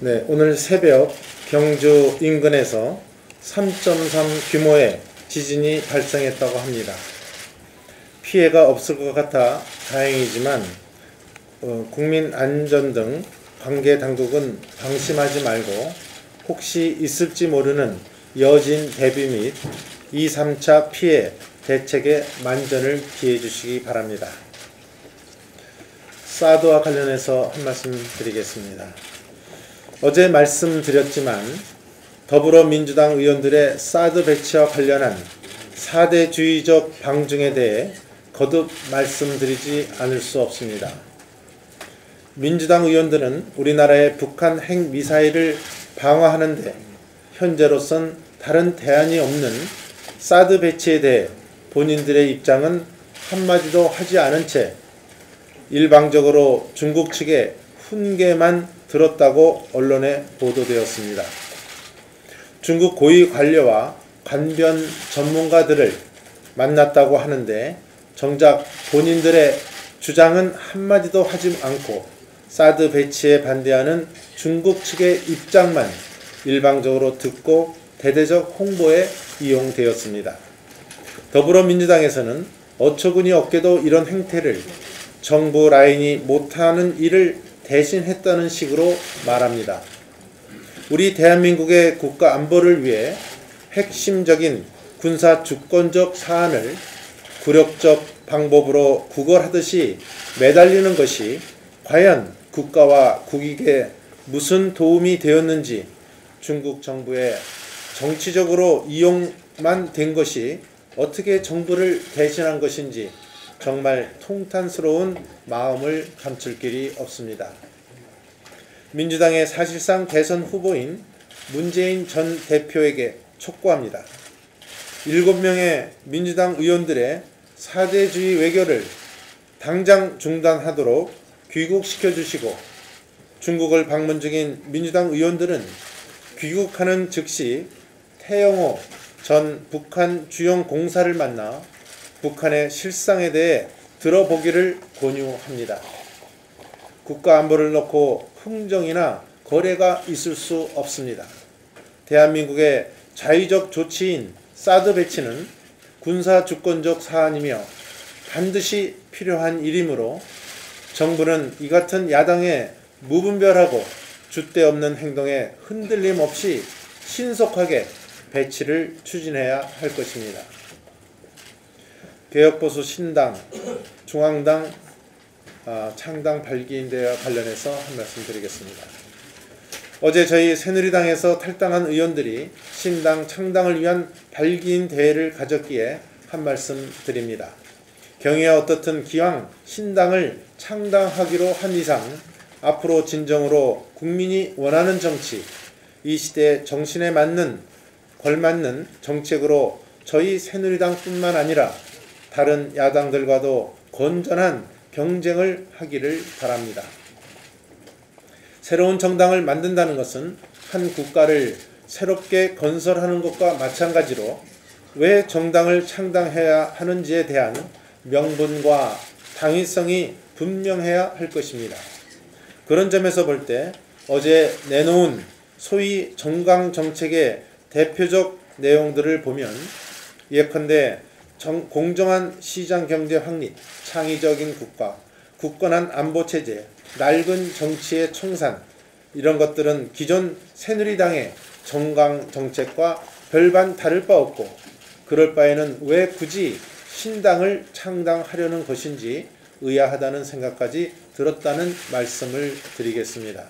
네, 오늘 새벽 경주 인근에서 3.3 규모의 지진이 발생했다고 합니다. 피해가 없을 것 같아 다행이지만 어, 국민 안전 등 관계 당국은 방심하지 말고 혹시 있을지 모르는 여진 대비 및 2, 3차 피해 대책에 만전을 기해 주시기 바랍니다. 사드와 관련해서 한 말씀 드리겠습니다. 어제 말씀드렸지만 더불어민주당 의원들의 사드 배치와 관련한 4대주의적 방중에 대해 거듭 말씀드리지 않을 수 없습니다. 민주당 의원들은 우리나라의 북한 핵미사일을 방어하는데 현재로선 다른 대안이 없는 사드 배치에 대해 본인들의 입장은 한마디도 하지 않은 채 일방적으로 중국 측에 훈계만 들었다고 언론에 보도되었습니다. 중국 고위 관료와 관변 전문가들을 만났다고 하는데 정작 본인들의 주장은 한마디도 하지 않고 사드 배치에 반대하는 중국 측의 입장만 일방적으로 듣고 대대적 홍보에 이용되었습니다. 더불어민주당에서는 어처구니 없게도 이런 행태를 정부 라인이 못하는 일을 대신했다는 식으로 말합니다. 우리 대한민국의 국가 안보를 위해 핵심적인 군사 주권적 사안을 굴욕적 방법으로 구걸하듯이 매달리는 것이 과연 국가와 국익에 무슨 도움이 되었는지 중국 정부의 정치적으로 이용만 된 것이 어떻게 정부를 대신한 것인지 정말 통탄스러운 마음을 감출 길이 없습니다. 민주당의 사실상 대선 후보인 문재인 전 대표에게 촉구합니다. 7명의 민주당 의원들의 사대주의 외교를 당장 중단하도록 귀국시켜 주시고 중국을 방문 중인 민주당 의원들은 귀국하는 즉시 태영호 전 북한 주영 공사를 만나 북한의 실상에 대해 들어보기를 권유합니다. 국가 안보를 놓고 흥정이나 거래가 있을 수 없습니다. 대한민국의 자의적 조치인 사드 배치는 군사 주권적 사안이며 반드시 필요한 일이므로 정부는 이 같은 야당의 무분별하고 줏대 없는 행동에 흔들림 없이 신속하게 배치를 추진해야 할 것입니다. 개혁보수 신당, 중앙당 아, 창당 발기인대와 관련해서 한 말씀 드리겠습니다. 어제 저희 새누리당에서 탈당한 의원들이 신당 창당을 위한 발기인 대회를 가졌기에 한 말씀 드립니다. 경위와 어떻든 기왕 신당을 창당하기로 한 이상 앞으로 진정으로 국민이 원하는 정치, 이 시대 정신에 맞는 걸맞는 정책으로 저희 새누리당뿐만 아니라 다른 야당들과도 건전한 경쟁을 하기를 바랍니다. 새로운 정당을 만든다는 것은 한 국가를 새롭게 건설하는 것과 마찬가지로 왜 정당을 창당해야 하는지에 대한 명분과 당위성이 분명해야 할 것입니다. 그런 점에서 볼 때 어제 내놓은 소위 정강 정책의 대표적 내용들을 보면 예컨대 정, 공정한 시장 경제 확립, 창의적인 국가, 굳건한 안보 체제, 낡은 정치의 청산 이런 것들은 기존 새누리당의 정강 정책과 별반 다를 바 없고 그럴 바에는 왜 굳이 신당을 창당하려는 것인지 의아하다는 생각까지 들었다는 말씀을 드리겠습니다.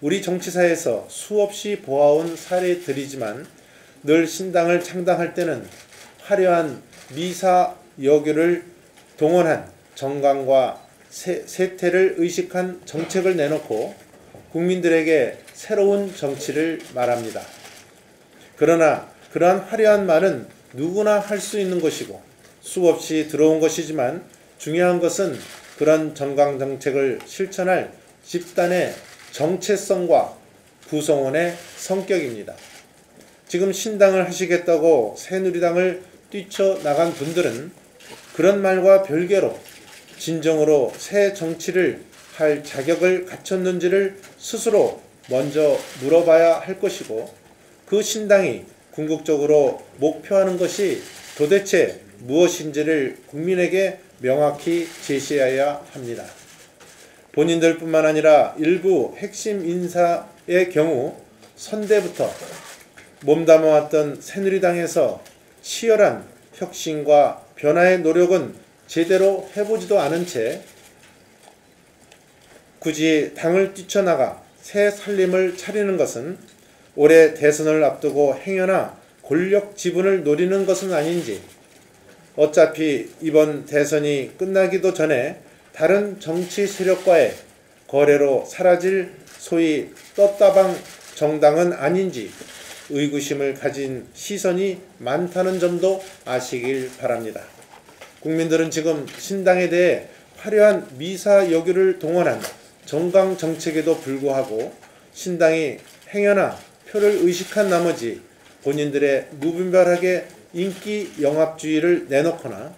우리 정치사에서 수없이 보아온 사례들이지만 늘 신당을 창당할 때는 화려한 미사 여교를 동원한 정강과 세, 세태를 의식한 정책을 내놓고 국민들에게 새로운 정치를 말합니다. 그러나 그러한 화려한 말은 누구나 할 수 있는 것이고 수없이 들어온 것이지만 중요한 것은 그런 정강 정책을 실천할 집단의 정체성과 구성원의 성격입니다. 지금 신당을 하시겠다고 새누리당을 뛰쳐나간 분들은 그런 말과 별개로 진정으로 새 정치를 할 자격을 갖췄는지를 스스로 먼저 물어봐야 할 것이고 그 신당이 궁극적으로 목표하는 것이 도대체 무엇인지를 국민에게 명확히 제시해야 합니다. 본인들 뿐만 아니라 일부 핵심 인사의 경우 선대부터 몸담아왔던 새누리당에서 치열한 혁신과 변화의 노력은 제대로 해보지도 않은 채 굳이 당을 뛰쳐나가 새 살림을 차리는 것은 올해 대선을 앞두고 행여나 권력 지분을 노리는 것은 아닌지 어차피 이번 대선이 끝나기도 전에 다른 정치 세력과의 거래로 사라질 소위 떴다방 정당은 아닌지 의구심을 가진 시선이 많다는 점도 아시길 바랍니다. 국민들은 지금 신당에 대해 화려한 미사 여규를 동원한 정강 정책에도 불구하고 신당이 행여나 표를 의식한 나머지 본인들의 무분별하게 인기 영합주의를 내놓거나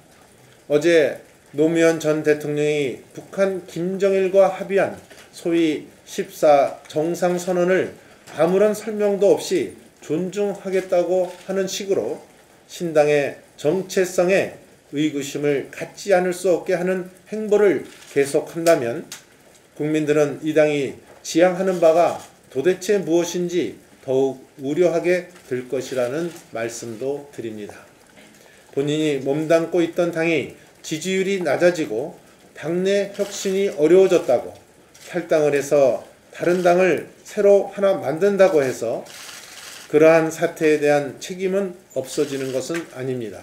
어제 노무현 전 대통령이 북한 김정일과 합의한 소위 14 정상선언을 아무런 설명도 없이 존중하겠다고 하는 식으로 신당의 정체성에 의구심을 갖지 않을 수 없게 하는 행보를 계속한다면 국민들은 이 당이 지향하는 바가 도대체 무엇인지 더욱 우려하게 될 것이라는 말씀도 드립니다. 본인이 몸담고 있던 당이 지지율이 낮아지고 당내 혁신이 어려워졌다고 탈당을 해서 다른 당을 새로 하나 만든다고 해서 그러한 사태에 대한 책임은 없어지는 것은 아닙니다.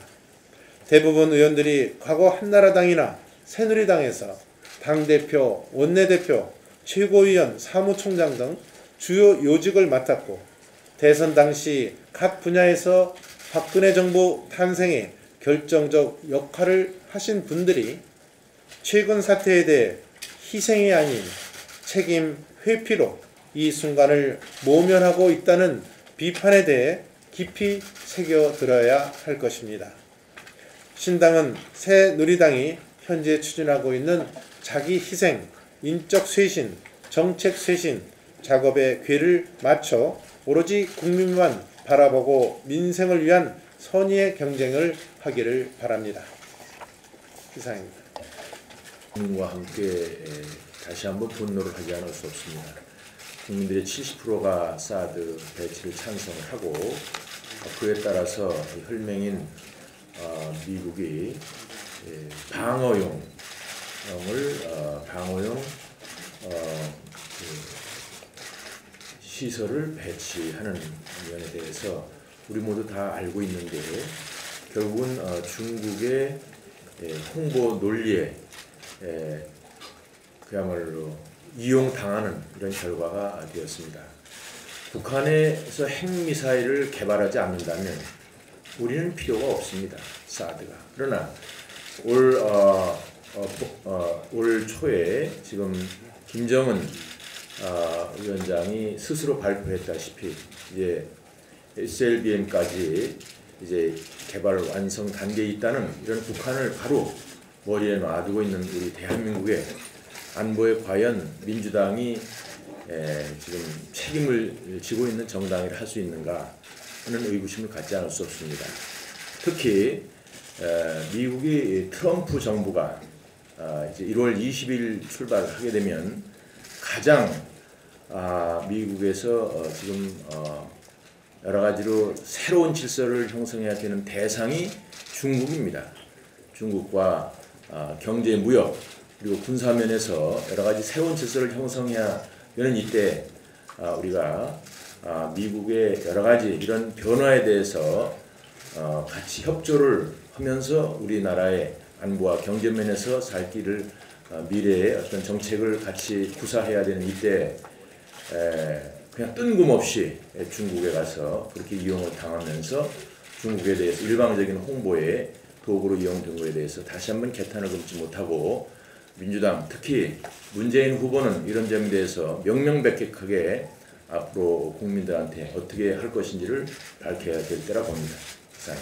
대부분 의원들이 과거 한나라당이나 새누리당에서 당대표, 원내대표, 최고위원, 사무총장 등 주요 요직을 맡았고 대선 당시 각 분야에서 박근혜 정부 탄생에 결정적 역할을 하신 분들이 최근 사태에 대해 희생이 아닌 책임 회피로 이 순간을 모면하고 있다는 비판에 대해 깊이 새겨들어야 할 것입니다. 신당은 새 누리당이 현재 추진하고 있는 자기 희생, 인적 쇄신, 정책 쇄신 작업에 괴를 맞춰 오로지 국민만 바라보고 민생을 위한 선의의 경쟁을 하기를 바랍니다. 이상입니다. 국민과 함께 다시 한번 분노를 하지 않을 수 없습니다. 국민들의 70%가 사드 배치를 찬성을 하고 그에 따라서 혈맹인 어, 미국이 방어용을 어, 방어용 어, 그 시설을 배치하는 면에 대해서 우리 모두 다 알고 있는데 결국은 중국의 홍보 논리에 그야말로 이용당하는 이런 결과가 되었습니다. 북한에서 핵미사일을 개발하지 않는다면 우리는 필요가 없습니다. 사드가. 그러나 올, 어, 어, 어, 올 초에 지금 김정은 어, 위원장이 스스로 발표했다시피 이제 SLBM까지 이제 개발 완성 단계에 있다는 이런 북한을 바로 머리에 놔두고 있는 우리 대한민국의 안보에 과연 민주당이 에, 지금 책임을 지고 있는 정당이라 할 수 있는가 하는 의구심을 갖지 않을 수 없습니다. 특히 에, 미국이 트럼프 정부가 아, 이제 1월 20일 출발하게 되면 가장 아, 미국에서 어, 지금 어, 여러 가지로 새로운 질서를 형성해야 되는 대상이 중국입니다. 중국과 아, 경제, 무역 그리고 군사 면에서 여러 가지 새로운 질서를 형성해야 되는 이때 아, 우리가 아, 미국의 여러 가지 이런 변화에 대해서 어, 같이 협조를 하면서 우리나라의 안보와 경제 면에서 살 길을 미래의 어떤 정책을 같이 구사해야 되는 이때 그냥 뜬금없이 중국에 가서 그렇게 이용을 당하면서 중국에 대해서 일방적인 홍보에 도구로 이용된 것에 대해서 다시 한번 개탄을 금치 못하고 민주당 특히 문재인 후보는 이런 점에 대해서 명명백백하게 앞으로 국민들한테 어떻게 할 것인지를 밝혀야 될 때라 봅니다. 이상